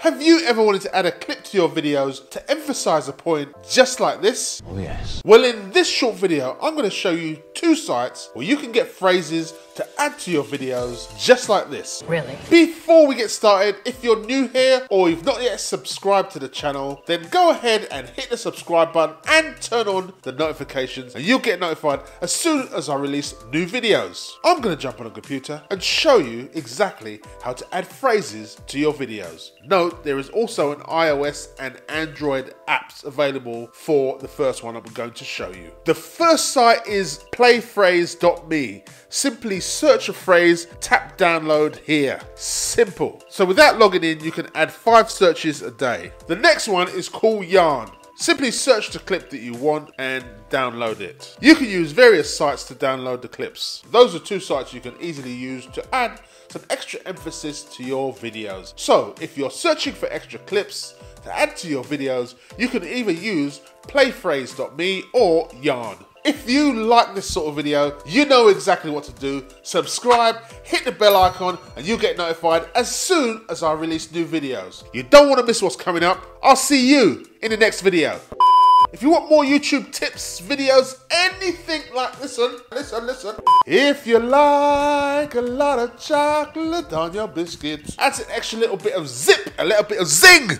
Have you ever wanted to add a clip to your videos to emphasize a point just like this? Oh, yes. Well, in this short video, I'm going to show you two sites where you can get phrases to add to your videos just like this. Really? Before we get started, if you're new here or you've not yet subscribed to the channel, then go ahead and hit the subscribe button and turn on the notifications and you'll get notified as soon as I release new videos. I'm going to jump on a computer and show you exactly how to add phrases to your videos. Note, there is also an iOS and Android apps available for the first one I'm going to show you. The first site is playphrase.me. Simply search a phrase, tap download here. Simple. So without logging in, you can add five searches a day. The next one is Cool Yarn. Simply search the clip that you want and download it. You can use various sites to download the clips. Those are two sites you can easily use to add some extra emphasis to your videos. So if you're searching for extra clips to add to your videos, you can either use playphrase.me or Yarn. If you like this sort of video, you know exactly what to do. Subscribe, hit the bell icon, and you'll get notified as soon as I release new videos. You don't want to miss what's coming up. I'll see you in the next video. If you want more YouTube tips, videos, anything like, listen, listen, listen. If you like a lot of chocolate on your biscuits, add an extra little bit of zip, a little bit of zing.